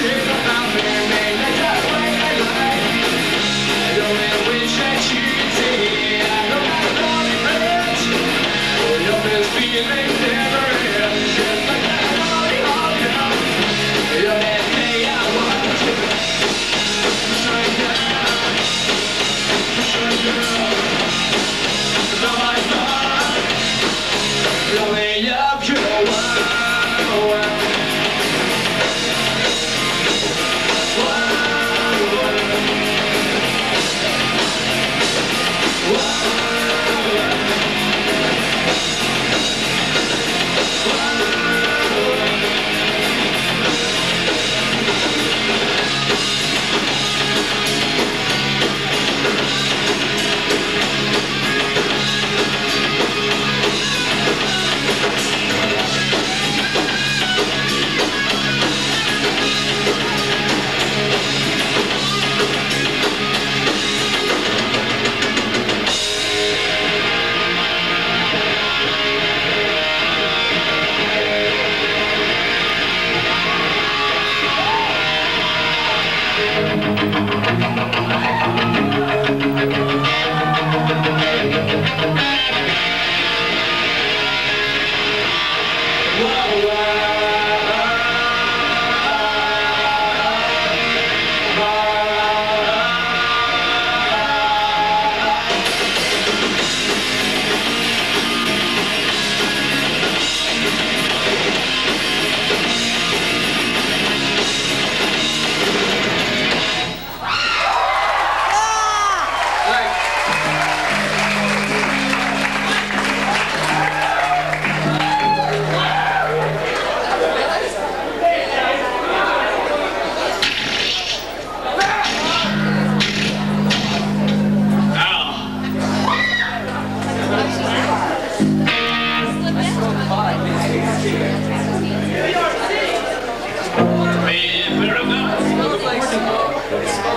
shit.